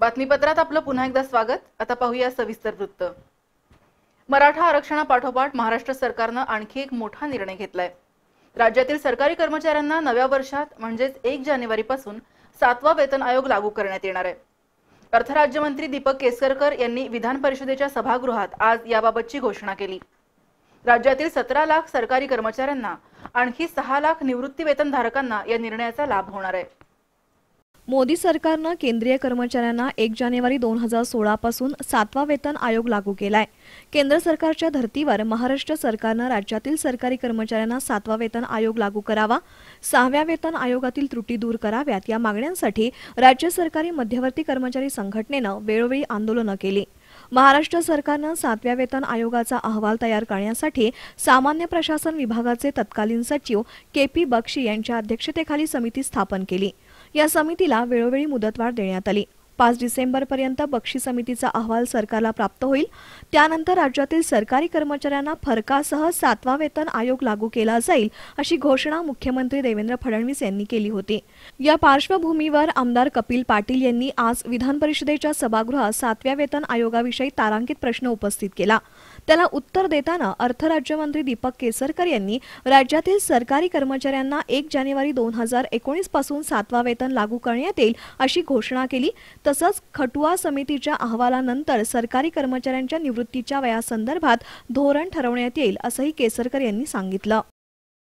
बातमीपत्रात आपलं पुन्हा एकदा स्वागत. आता पाहूया सविस्तर वृत्त. मराठा आरक्षणापाठोपाठ महाराष्ट्र सरकारनं आणखी एक मोठा निर्णय घेतलाय. राज्यातील सरकारी कर्मचाऱ्यांना नव्या वर्षात म्हणजेच एक जानेवारीपासून सातवा वेतन आयोग लागू करण्यात येणार आहे. अर्थराज्यमंत्री दीपक केसरकर यांनी विधान परिषदेच्या सभागृहात आज याबाबतची घोषणा केली. राज्यातील सतरा लाख सरकारी कर्मचाऱ्यांना आणखी सहा लाख निवृत्ती वेतनधारकांना या निर्णयाचा लाभ होणार आहे. मोदी सरकारनं केंद्रीय कर्मचाऱ्यांना एक जानेवारी दोन हजार सोळापासून सातवा वेतन आयोग लागू केलाय. केंद्र सरकारच्या धर्तीवर महाराष्ट्र सरकारनं राज्यातील सरकारी कर्मचाऱ्यांना सातवा वेतन आयोग लागू करावा सहाव्या वेतन आयोगातील त्रुटी दूर कराव्यात या मागण्यांसाठी राज्य सरकारी मध्यवर्ती कर्मचारी संघटनेनं वेळोवेळी आंदोलनं केली. महाराष्ट्र सरकारनं सातव्या वेतन आयोगाचा अहवाल तयार करण्यासाठी सामान्य प्रशासन विभागाचे तत्कालीन सचिव के पी बक्षी यांच्या अध्यक्षतेखाली समिती स्थापन केली. या समितीला वेळोवेळी मुदतवाढ देण्यात आली. पाच डिसेंबरपर्यंत बक्षी समितीचा अहवाल सरकारला प्राप्त होईल. त्यानंतर राज्यातील सरकारी कर्मचाऱ्यांना फरकासह सातवा वेतन आयोग लागू केला जाईल अशी घोषणा मुख्यमंत्री देवेंद्र फडणवीस यांनी केली होती. या पार्श्वभूमीवर आमदार कपिल पाटील यांनी आज विधान परिषदेच्या सभागृहात सातव्या वेतन आयोगाविषयी तारांकित प्रश्न उपस्थित केला. त्याला उत्तर देताना अर्थ राज्यमंत्री दीपक केसरकर यांनी राज्यातील सरकारी कर्मचाऱ्यांना एक जानेवारी दोन हजार एकोणीसपासून सातवा वेतन लागू करण्यात येईल अशी घोषणा केली. तसंच खटुआ समितीच्या अहवालानंतर सरकारी कर्मचाऱ्यांच्या निवृत्तीच्या वयासंदर्भात धोरण ठरवण्यात येईल असंही केसरकर यांनी सांगितलं.